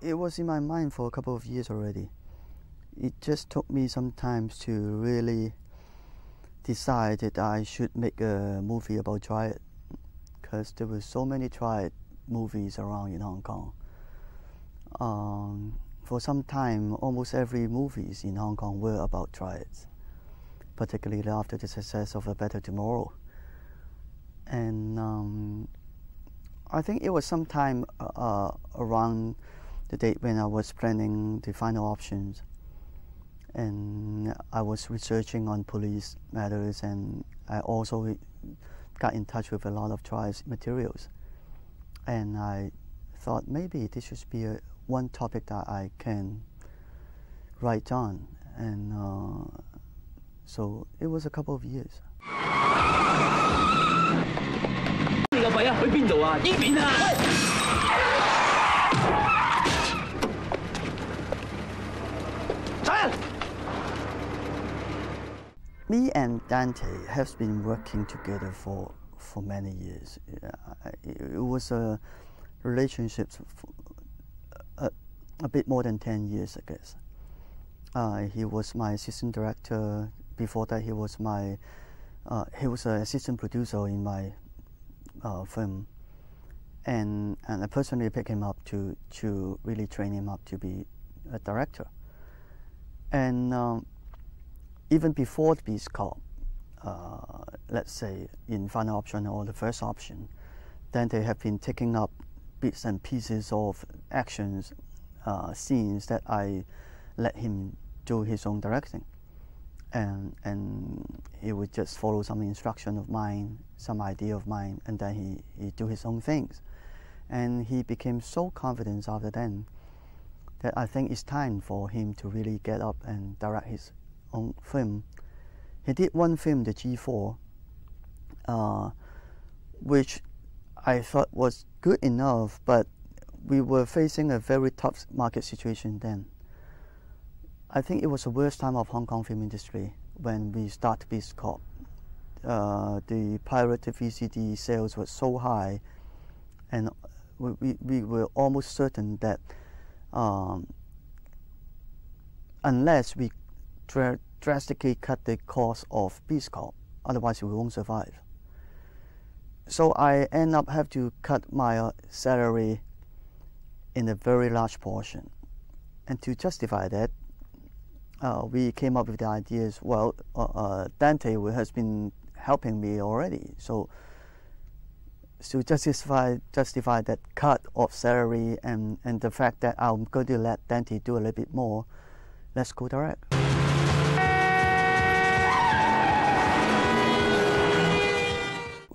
it was in my mind for a couple of years already. It just took me some time to really decide that I should make a movie about triad because there were so many triad movies around in Hong Kong. Um, for some time, almost every movies in Hong Kong were about triads, particularly after the success of A Better Tomorrow. And um, I think it was sometime uh, uh, around the date when I was planning the final options. And I was researching on police matters, and I also got in touch with a lot of triads materials. And I thought maybe this should be a, one topic that I can write on. And uh, so it was a couple of years. Me and Dante have been working together for, for many years. It was a relationship a, a bit more than 10 years, I guess. Uh, he was my assistant director. Before that, he was my uh, he was an assistant producer in my uh, film, and and I personally picked him up to to really train him up to be a director. And um, even before the Beast Cop, uh, let's say in final option or the first option, then they have been taking up bits and pieces of actions, uh, scenes that I let him do his own directing. And, and he would just follow some instruction of mine, some idea of mine, and then he, he do his own things. And he became so confident after then that I think it's time for him to really get up and direct his own film. He did one film, the G4, uh, which I thought was good enough, but we were facing a very tough market situation then. I think it was the worst time of Hong Kong film industry when we started Beast Cop. Uh, the pirated VCD sales were so high, and we, we, we were almost certain that um, unless we dra- drastically cut the cost of Beast Cop, otherwise we won't survive. So I end up have to cut my uh, salary in a very large portion, and to justify that, uh, we came up with the ideas. Well, uh, uh, Dante has been helping me already, so to justify justify that cut of salary and, and the fact that I'm going to let Dante do a little bit more, let's go direct.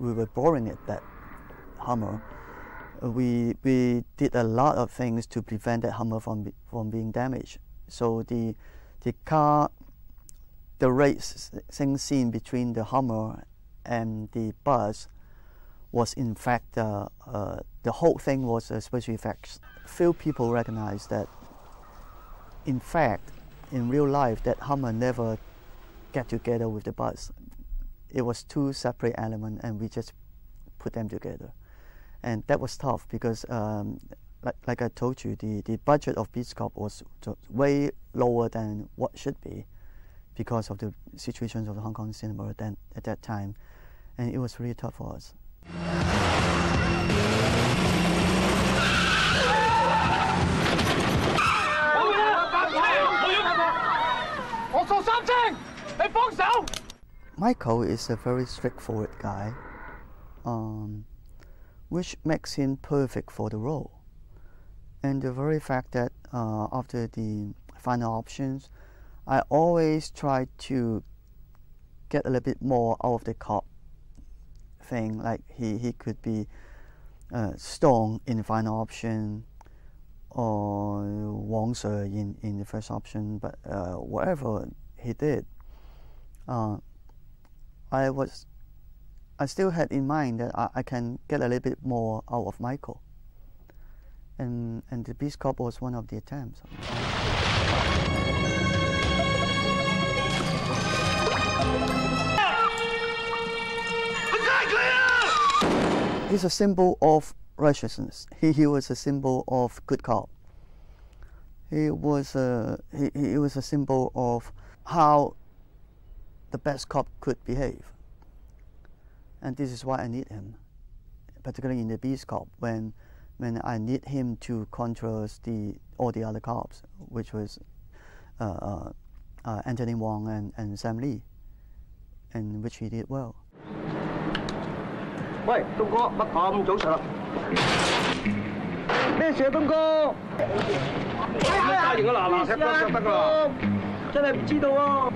We were boring at that Hummer. We we did a lot of things to prevent that Hummer from from being damaged. So the the car, the racing scene between the Hummer and the bus was in fact uh, uh, the whole thing was a special effects. Few people recognize that. In fact, in real life, that Hummer never get together with the bus. It was two separate elements, and we just put them together, and that was tough because, um, like, like I told you, the, the budget of Beast Cop was way lower than what should be, because of the situations of the Hong Kong cinema then at that time, and it was really tough for us. Michael is a very straightforward guy, um, which makes him perfect for the role. And the very fact that uh, after the final options, I always try to get a little bit more out of the cop thing. Like he, he could be uh, Stone in the final option or Wang in, in the first option, but uh, whatever he did. Uh, I was I still had in mind that I, I can get a little bit more out of Michael. And and the Beast Cop was one of the attempts. He's a symbol of righteousness. He, he was a symbol of good cop. He was a he, he was a symbol of how the best cop could behave. And this is why I need him, particularly in the Beast Cop when when I need him to contrast the all the other cops, which was uh, uh, uh, Anthony Wong and, and Sam Lee, and which he did well. 喂，东哥，乜咁早上？咩事啊，东哥？加型啊，嗱嗱，踢多脚得啦。真系唔知道喎。啊，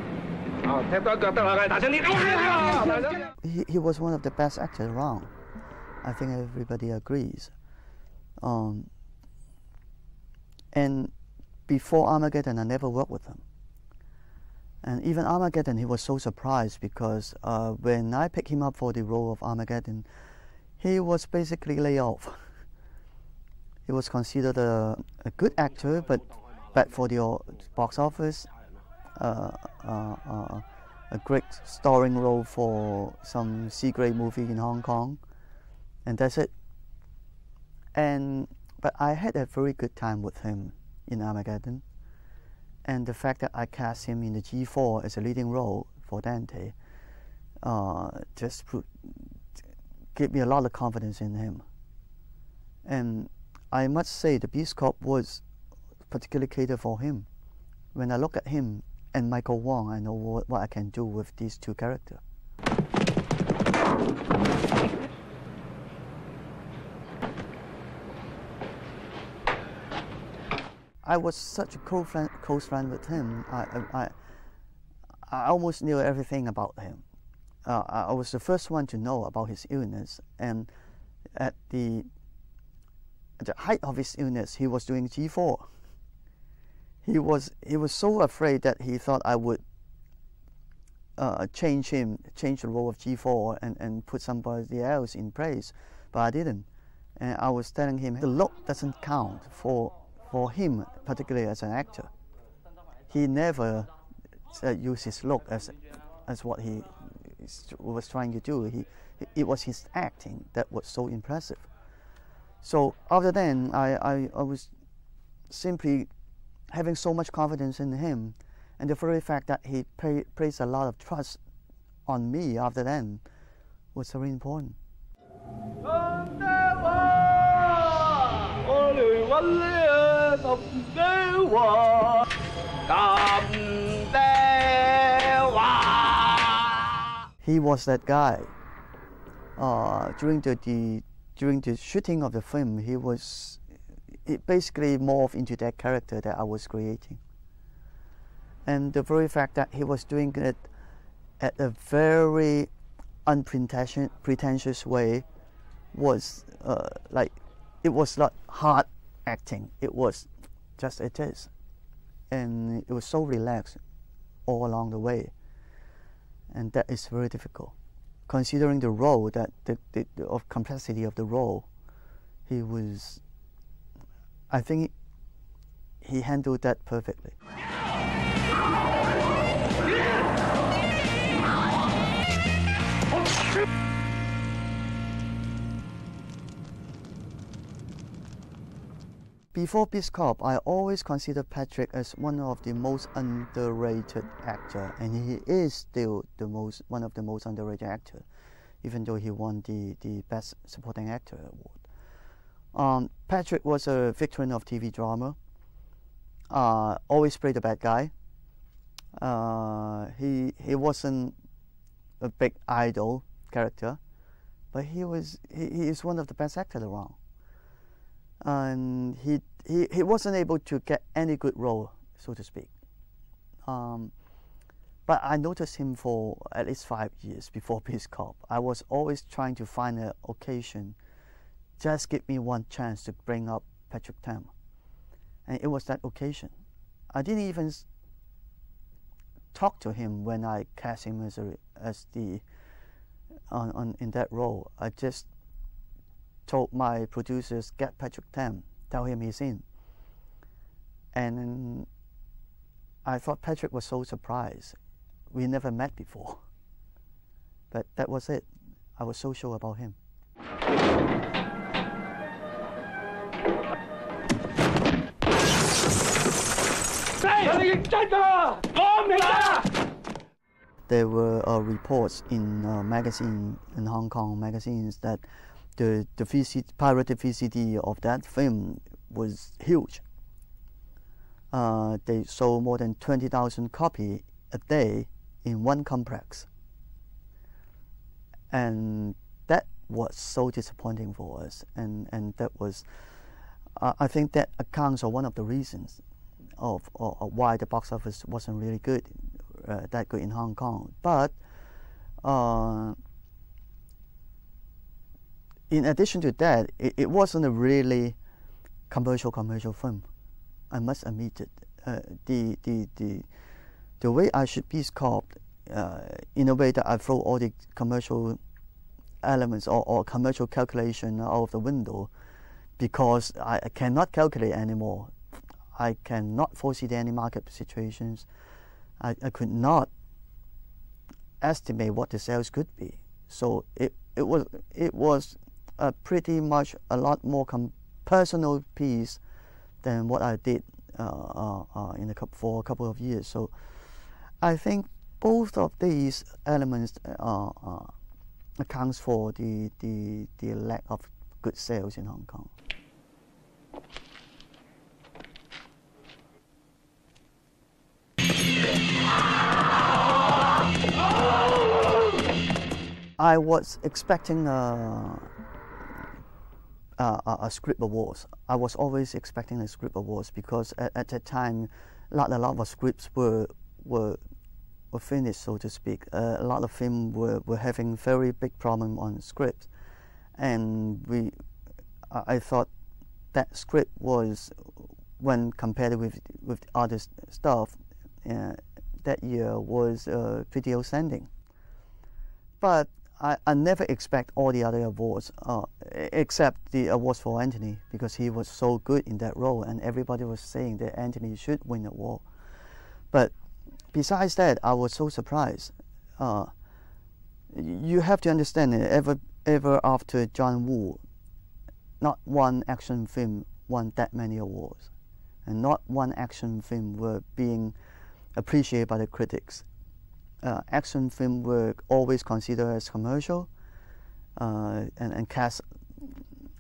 He, was one of the best actors around. I think everybody agrees. Um, and before Armageddon, I never worked with him. And even Armageddon, he was so surprised because uh, when I picked him up for the role of Armageddon, he was basically laid off. he was considered a, a, good actor, but bad for the box office. A great starring role for some C-grade movie in Hong Kong, and that's it. And but I had a very good time with him in Armageddon and the fact that I cast him in the G4 as a leading role for Dante uh, just put, gave me a lot of confidence in him. And I must say the Beast Cop was particularly catered for him. When I look at him and Michael Wong, I know what, what I can do with these two characters. I was such a close friend, close friend with him. I, I, I almost knew everything about him. Uh, I was the first one to know about his illness, and at the, at the height of his illness, he was doing G4. He was he was so afraid that he thought I would uh, change him, change the role of G4, and, and put somebody else in place, but I didn't. And I was telling him the look doesn't count for for him, particularly as an actor, he never uh, used his look as, as what he was trying to do. He, it was his acting that was so impressive. So after then, I, I, I was simply having so much confidence in him, and the very fact that he pay, placed a lot of trust on me after then was very important. He was that guy. Uh, during the, the during the shooting of the film, he was it basically morphed into that character that I was creating. And the very fact that he was doing it at a very unpretentious pretentious way was uh, like it was not hard acting. It was just it is. And it was so relaxed all along the way. And that is very difficult. Considering the role, that the, the of complexity of the role, he was, I think he handled that perfectly. Before Beast Cop, I always considered Patrick as one of the most underrated actor, and he is still the most one of the most underrated actor, even though he won the, the Best Supporting Actor award. Um, Patrick was a veteran of TV drama. Uh, always played the bad guy. Uh, he he wasn't a big idol character, but he was he, he is one of the best actors around and he, he, he wasn't able to get any good role, so to speak. Um, but I noticed him for at least five years before Beast Cop. I was always trying to find an occasion, just give me one chance to bring up Patrick Tam. And it was that occasion. I didn't even talk to him when I cast him as, a, as the, on, on, in that role. I just told my producers, get Patrick Tam, tell him he's in. And I thought Patrick was so surprised. We never met before. But that was it. I was so sure about him. There were uh, reports in uh, magazine in Hong Kong magazines that the the VC, pirated VCD of that film was huge. Uh, they sold more than twenty thousand copy a day in one complex, and that was so disappointing for us. And and that was, uh, I think that accounts for one of the reasons of, why the box office wasn't really good, uh, that good in Hong Kong. But uh, in addition to that, it, it, wasn't a really commercial commercial film. I must admit it. Uh, the the the the way I should be sculpted uh, in a way that I throw all the commercial elements or, or commercial calculation out of the window because I cannot calculate anymore. I cannot foresee any market situations. I, I could not estimate what the sales could be. So it, it was it was a pretty much a lot more personal piece than what I did uh, uh, uh, in a couple, for a couple of years. So I think both of these elements uh, uh, accounts for the, the, the lack of good sales in Hong Kong. I was expecting a, a, a, script awards. I was always expecting a script awards because at, at that time, not a lot of scripts were were were finished, so to speak. Uh, a lot of film were, were having very big problem on scripts, and we, I thought that script was, when compared with with other stuff, uh, that year was uh, pretty outstanding. But I, I never expect all the other awards, uh, except the awards for Anthony, because he was so good in that role, and everybody was saying that Anthony should win the award. But besides that, I was so surprised. Uh, you have to understand that ever, ever after John Woo, not one action film won that many awards, and not one action film were being appreciated by the critics uh, action film were always considered as commercial uh, and, and cast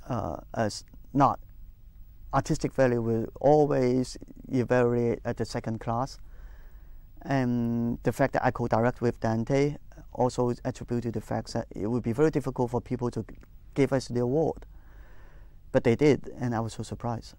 uh, as not artistic value will always evaluate at the second class. And the fact that I co-direct with Dante also attributed to the fact that it would be very difficult for people to give us the award. But they did, and I was so surprised.